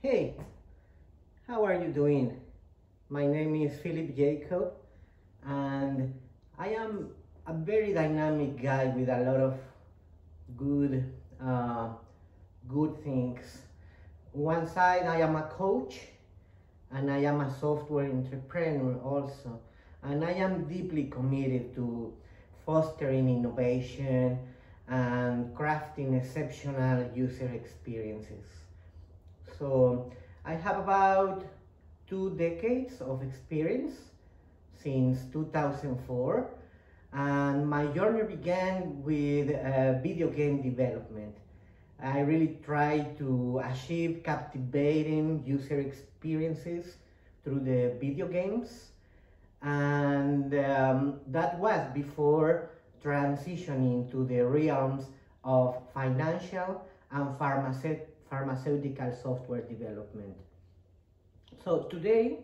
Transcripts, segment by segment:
Hey, how are you doing? My name is Felipe Jacob and I am a very dynamic guy with a lot of good uh, good things. One side I am a coach and I am a software entrepreneur also and I am deeply committed to fostering innovation and crafting exceptional user experiences. So I have about two decades of experience since 2004 and my journey began with uh, video game development. I really tried to achieve captivating user experiences through the video games and um, that was before transitioning to the realms of financial and pharmaceutical software development. So today,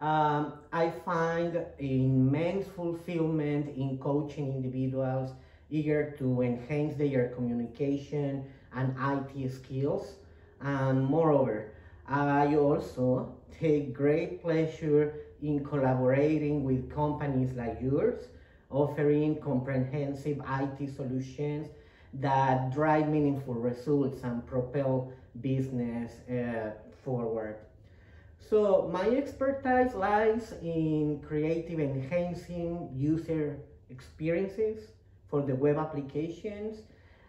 um, I find immense fulfillment in coaching individuals eager to enhance their communication and IT skills. And moreover, I also take great pleasure in collaborating with companies like yours, offering comprehensive IT solutions that drive meaningful results and propel business uh, forward. So my expertise lies in creative enhancing user experiences for the web applications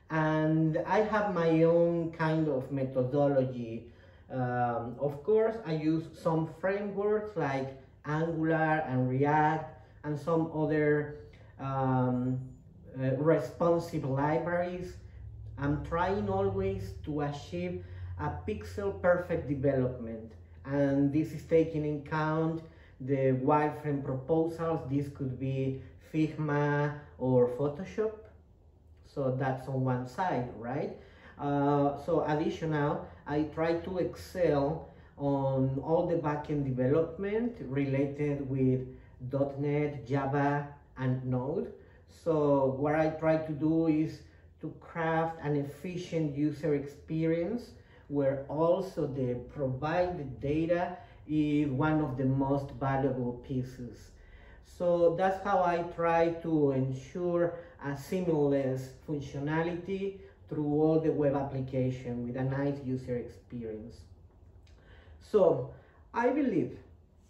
and I have my own kind of methodology. Um, of course, I use some frameworks like Angular and React and some other um, uh, responsive libraries. I'm trying always to achieve a pixel perfect development and this is taking in account the wireframe proposals. This could be Figma or Photoshop. So that's on one side, right? Uh, so additional, I try to excel on all the backend development related with .NET, Java, and Node. So what I try to do is to craft an efficient user experience where also the provided data is one of the most valuable pieces. So that's how I try to ensure a seamless functionality through all the web application with a nice user experience. So I believe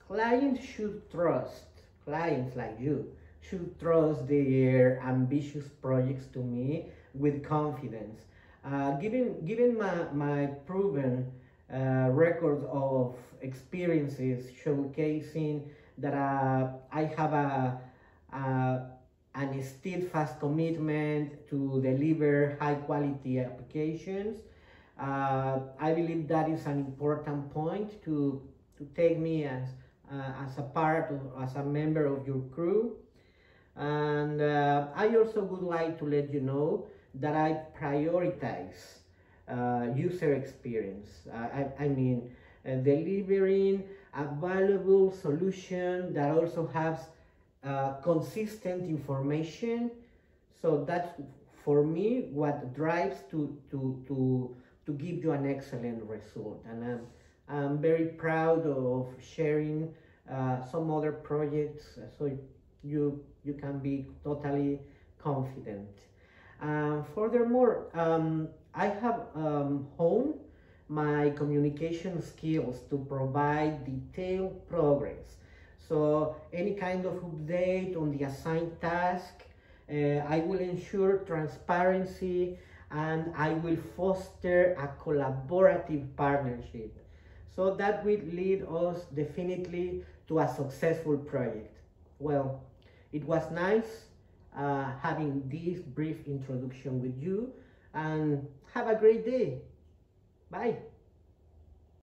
clients should trust, clients like you, should trust their ambitious projects to me with confidence uh, given, given my, my proven uh, record of experiences showcasing that uh, I have a, a, an steadfast commitment to deliver high quality applications. Uh, I believe that is an important point to, to take me as, uh, as a part of, as a member of your crew. And uh, I also would like to let you know that I prioritize uh, user experience. I, I, mean, uh, delivering a valuable solution that also has uh, consistent information. So that's for me what drives to to to to give you an excellent result. And I'm I'm very proud of sharing uh, some other projects. So you you can be totally confident. Uh, furthermore, um, I have um, honed my communication skills to provide detailed progress. So any kind of update on the assigned task, uh, I will ensure transparency and I will foster a collaborative partnership. So that will lead us definitely to a successful project. Well, it was nice uh, having this brief introduction with you and have a great day. Bye.